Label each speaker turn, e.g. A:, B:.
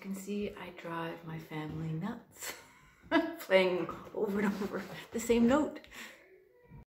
A: you can see, I drive my family nuts playing over and over the same note.